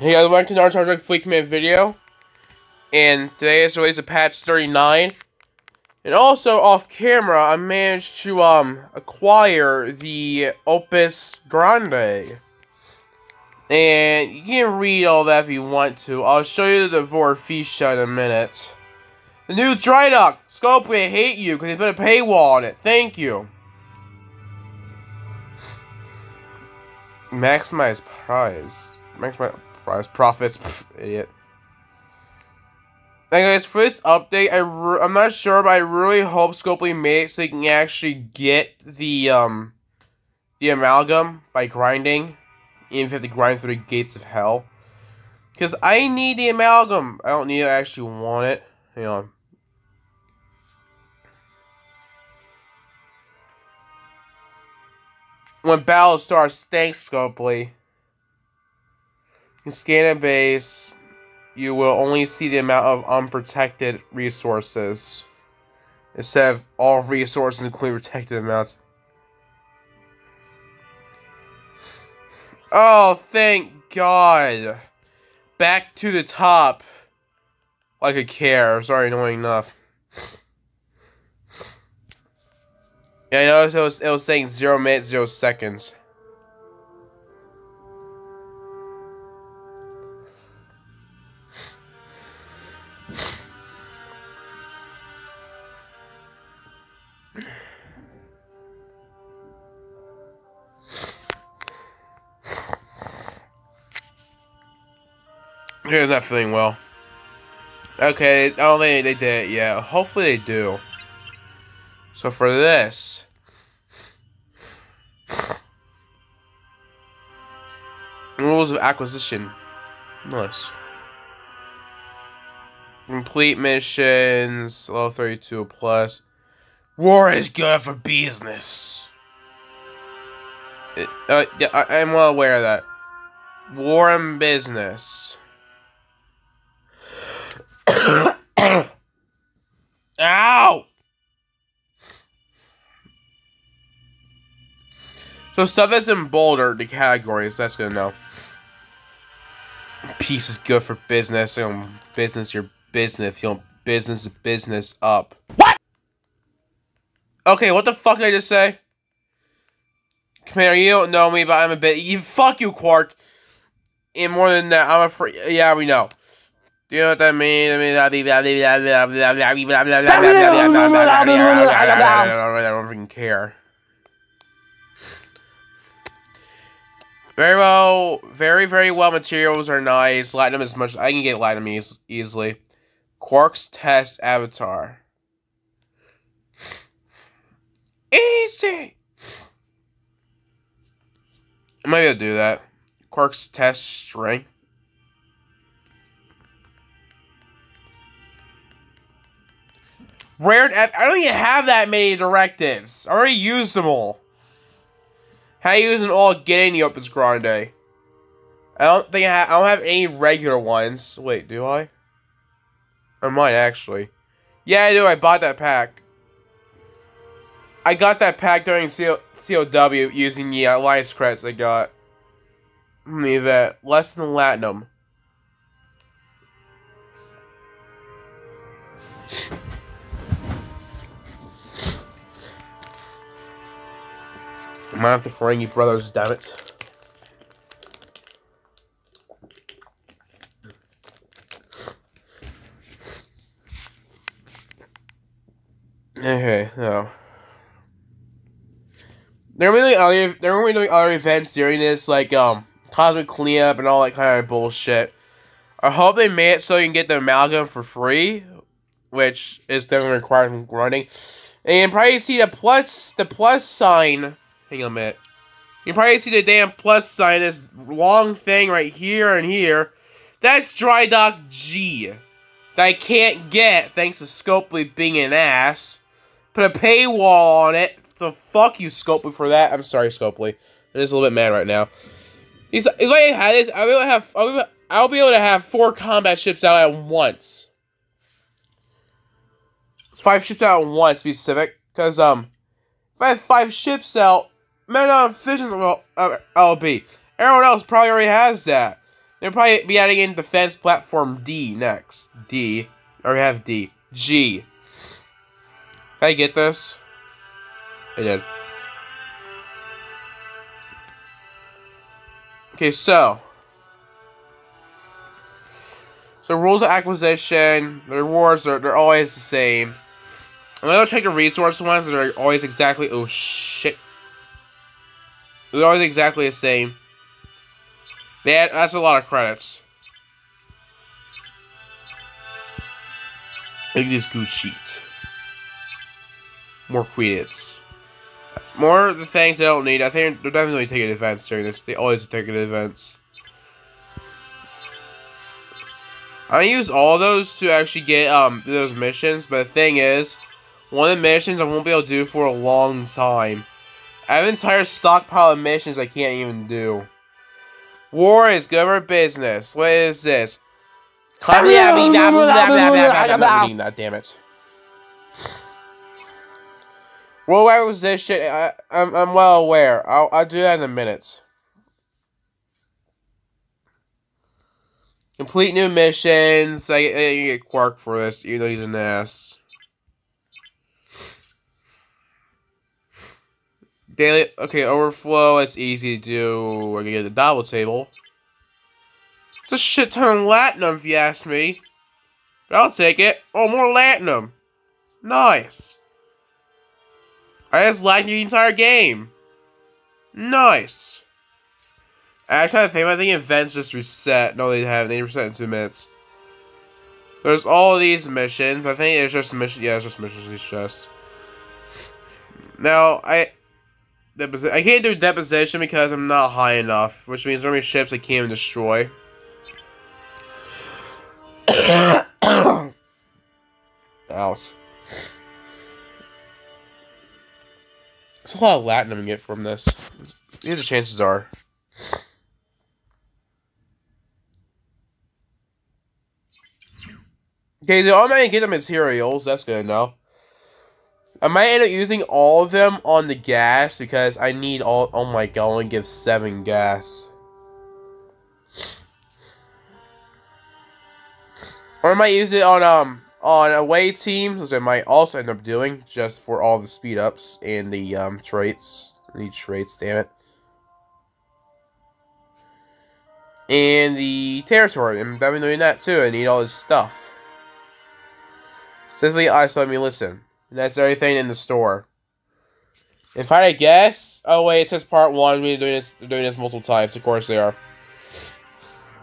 Hey guys, welcome to Naruto Star Trek Fleet Command video. And today is released a patch 39. And also off camera, I managed to um acquire the Opus Grande. And you can read all that if you want to. I'll show you the Vorficia in a minute. The new Drydock! Scopely, I hate you because they put a paywall on it. Thank you. Maximize prize. Maximize prize. Profits. Pff, idiot. And guys, for this update, I I'm not sure, but I really hope Scopely made it so you can actually get the, um, the amalgam by grinding. Even if you have to grind through the gates of hell. Because I need the amalgam. I don't need it, I actually want it. Hang on. When battle starts, thanks, Scopely. You can scan a base you will only see the amount of unprotected resources instead of all resources including protected amounts. Oh, thank God. Back to the top. Like a care. Sorry, annoying enough. Yeah, I noticed it was, it was saying 0 minutes, 0 seconds. Here's not feeling well. Okay, I don't think they did it yet. Hopefully they do. So for this... Rules of acquisition. Nice. Complete missions, level 32 plus. War is good for business. It, uh, yeah, I, I'm well aware of that. War and business. Ow! So stuff that's in boulder, the categories, that's good to know. Peace is good for business. You know, business your business. You know, business business up. What? Okay, what the fuck did I just say? Commander, you don't know me, but I'm a bit. You fuck you, Quark. And more than that, I'm afraid. Yeah, we know. Do you know what that means? I mean, I don't freaking care. Very well, very, very well. Materials are nice. Latinum is much. I can get Latinum e easily. Quark's test avatar. Easy. I might be able to do that. Quark's test strength. Rare. I don't even have that many directives. I already used them all. How you using all getting the Opus Grande? I don't think I, I don't have any regular ones. Wait, do I? I might actually. Yeah, I do. I bought that pack. I got that pack during CO COW using the uh, Alliance credits I got. Me that less than Latinum. I might have the Ferengi brothers, damn it. Okay, no. There are really other are really other events during this, like um cosmic cleanup and all that kind of bullshit. I hope they made it so you can get the amalgam for free, which is definitely required from grinding. And probably see the plus the plus sign Hang on a minute. You probably see the damn plus sign, this long thing right here and here. That's Drydock G. That I can't get thanks to Scopely being an ass. Put a paywall on it. So fuck you, Scopely, for that. I'm sorry, Scopely. I'm just a little bit mad right now. He's, if I had this, I'll be able to have, I'll be, I'll be able to have four combat ships out at once. five ships out at once, to be specific. Because, um, if I had five ships out, uh, efficient uh, LB. Everyone else probably already has that. They'll probably be adding in defense platform D next. D. Already have D. G. Can I get this? I did. Okay, so. So rules of acquisition, the rewards are they're always the same. I'm gonna check the resource ones, they're always exactly oh shit. They're always exactly the same. That that's a lot of credits. Look at this good sheet. More credits. More of the things I don't need. I think they're definitely taking events during this. They always take events. I use all those to actually get um those missions, but the thing is, one of the missions I won't be able to do for a long time. I have an entire stockpile of missions I can't even do. War is for business. What is this? Damn it. World acquisition. I, I'm I'm well aware. I'll I'll do that in a minute. Complete new missions. I, I get Quark for this, even though he's an ass. Daily, okay, overflow, it's easy to do. We're gonna get the double table. It's a shit ton of latinum, if you ask me. But I'll take it. Oh, more latinum. Nice. I just lagged the entire game. Nice. I actually, I think I think events just reset. No, they haven't. They reset in two minutes. There's all these missions. I think it's just mission. Yeah, it's just missions. It's just. Now I I can't do deposition because I'm not high enough, which means there are many ships I can't destroy. Ouch. That's a lot of Latin I'm gonna get from this. These the chances are. Okay, the automatic get the materials, that's good enough. I might end up using all of them on the gas because I need all. Oh my god, I only give seven gas. Or I might use it on um on away teams, which I might also end up doing just for all the speed ups and the um traits. I need traits, damn it. And the territory, I'm definitely doing that too. I need all this stuff. Simply, I let me listen. And that's everything in the store. If I had to guess, oh wait, it says part one. We're doing this, doing this multiple times. Of course they are.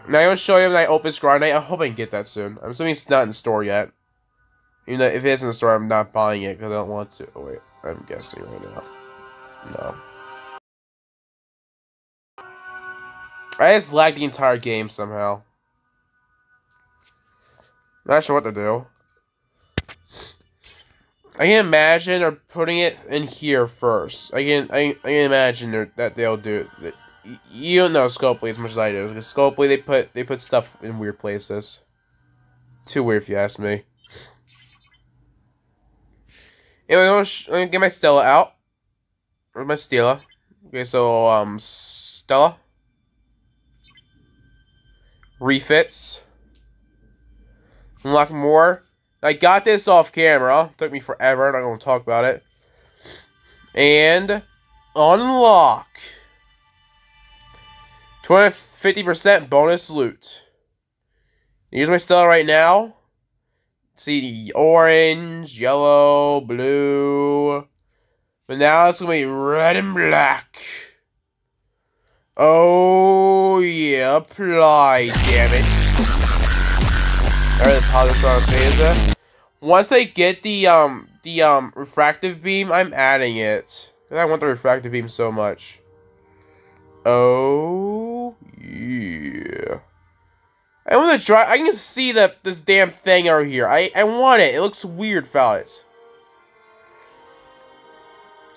Now I'm gonna show you my Opus Grande. I hope I can get that soon. I'm assuming it's not in the store yet. Even though if it's in the store, I'm not buying it because I don't want to. Oh wait, I'm guessing right now. No. I just lagged the entire game somehow. Not sure what to do. I can imagine they're putting it in here first. I can I, I can imagine that they'll do it. You don't know Scopely as much as I do. Because Scopely they put they put stuff in weird places. Too weird if you ask me. Anyway, I'm gonna, get my Stella out. Where's my Stella? Okay, so um Stella. Refits. Unlock more. I got this off camera. Took me forever. I'm not going to talk about it. And unlock 250% bonus loot. Use my Stella right now. See orange, yellow, blue. But now it's going to be red and black. Oh, yeah. Apply, damn it. Alright, the. Once I get the um the um refractive beam, I'm adding it. Cause I want the refractive beam so much. Oh yeah. I want to try. I can see that this damn thing over here. I I want it. It looks weird without it.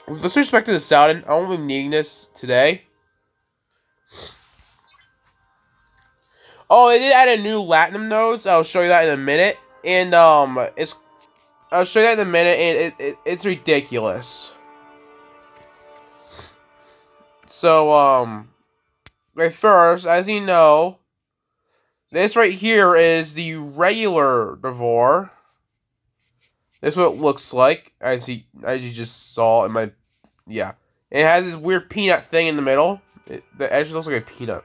With respect to the Saladin, I won't be needing this today. Oh, they did add a new Latinum nodes. I'll show you that in a minute. And, um, it's I'll show you that in a minute, and it, it, it's ridiculous. So, um, right first, as you know, this right here is the regular D'Vor. This is what it looks like, as you, as you just saw in my, yeah. It has this weird peanut thing in the middle. It, the edge looks like a peanut.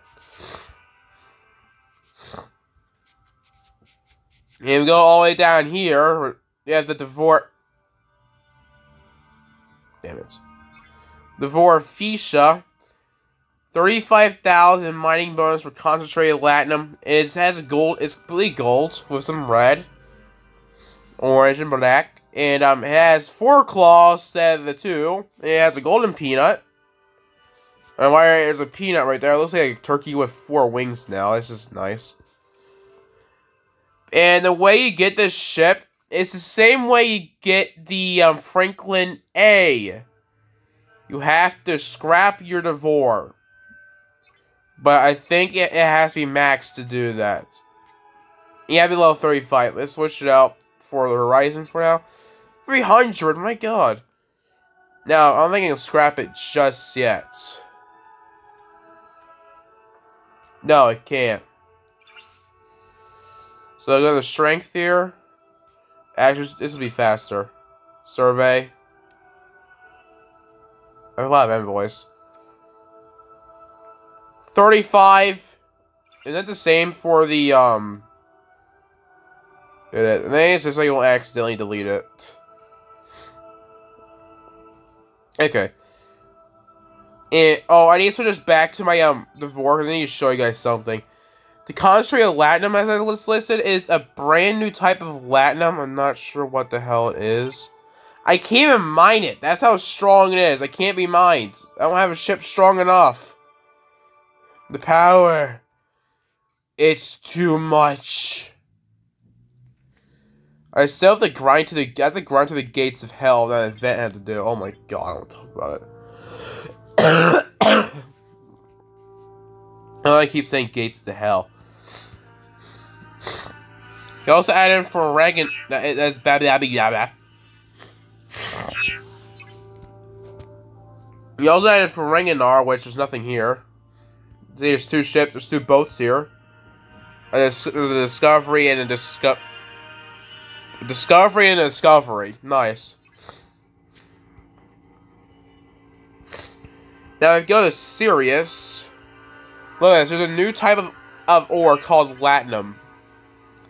And we go all the way down here. We have the D'Vor. Damn it. D'Vor Feesha. 35,000 mining bonus for concentrated latinum. It has gold. It's completely gold with some red, orange, and black. And um, it has four claws instead of the two. It has a golden peanut. And why there's a peanut right there. It looks like a turkey with four wings now. This is nice. And the way you get this ship is the same way you get the um, Franklin A. You have to scrap your D'Vor. But I think it, it has to be max to do that. Be level 35. Let's switch it out for the Horizon for now. 300, my god. Now, I don't think I can scrap it just yet. No, it can't. So I got the strength here. Actually, this will be faster. Survey. I have a lot of envoys. 35. Is that the same for the, um... It is. And then it's just like you won't accidentally delete it. Okay. And, oh, I need to switch this back to my, um, D'Vor, I need to show you guys something. The concentrate of latinum, as I listed, is a brand new type of latinum. I'm not sure what the hell it is. I can't even mine it. That's how strong it is. I can't be mined. I don't have a ship strong enough. The power. It's too much. I still have to grind to the I have to grind to the gates of hell that event had to do. Oh my god, I don't talk about it. I keep saying gates to hell. He also added for Reagan. That, eh, that's bad, bad, bad. He also added for Renginar, which there's nothing here. There's two ships, there's two boats here. There's the Discovery and a Disco Discovery and a Discovery. Nice. Now, if you go to Sirius, look at this. There's a new type of, of ore called Latinum.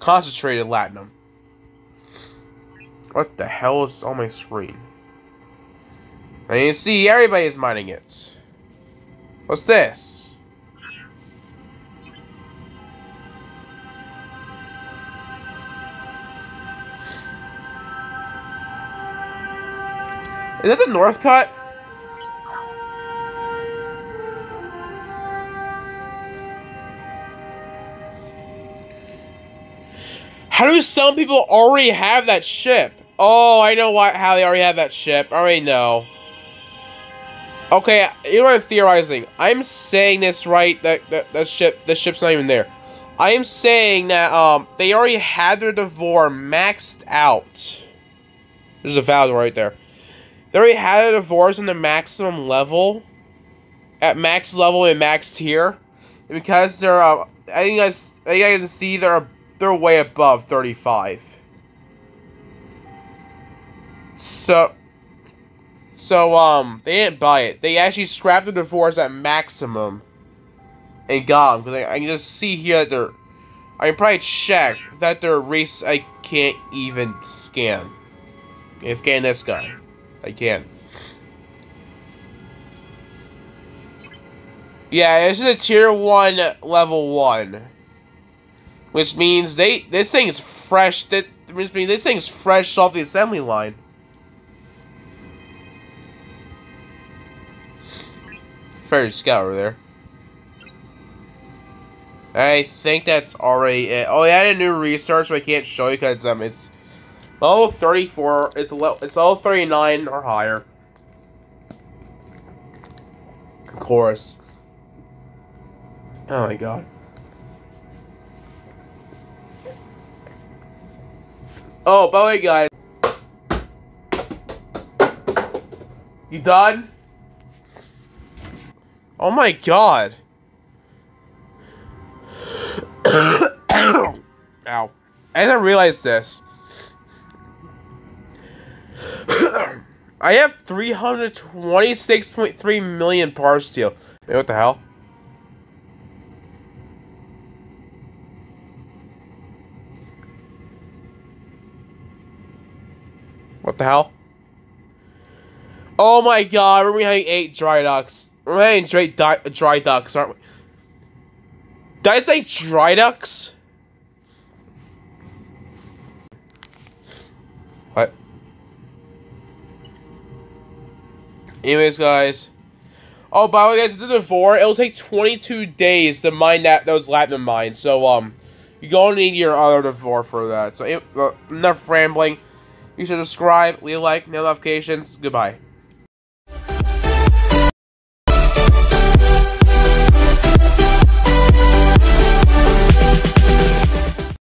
Concentrated Latinum. What the hell is on my screen? And you see, everybody is mining it. What's this? Is that the Northcutt? How some people already have that ship? Oh, I know why how they already have that ship. I already know. Okay, you know what I'm theorizing? I'm saying this right, that, that, that ship, the ship's not even there. I am saying that, um, they already had their D'Vor maxed out. There's a valve right there. They already had their D'Vors in the maximum level. At max level and max tier. And because they're, uh, I think I, I think can see they're they're way above 35. So, so, um, they didn't buy it. They actually scrapped the divorce at maximum and got them. Because I, I, can just see here that they're, I can probably check that their race I can't even scan. I can scan this guy. I can. Yeah, this is a tier 1, level 1. Which means they this thing is fresh. That which means this thing's fresh off the assembly line. Fair scout over there. I think that's already it. Oh, yeah, I had a new research, but I can't show you because um, it's level 34. It's level it's level 39 or higher. Of course. Oh my god. Oh, by the way, guys. You done? Oh my god. Ow. I didn't realize this. I have 326.3 million parts still. What the hell? What the hell? Oh my god, we're having eight dry ducks. We're having dry, dry ducks, aren't we? Did I say dry ducks? What? Anyways, guys. Oh, by the way, guys, the four, it'll take 22 days to mine that those Latin mines. So, um, you're going to need your other four for that. So, uh, enough rambling. You should subscribe, leave a like, no notifications. Goodbye.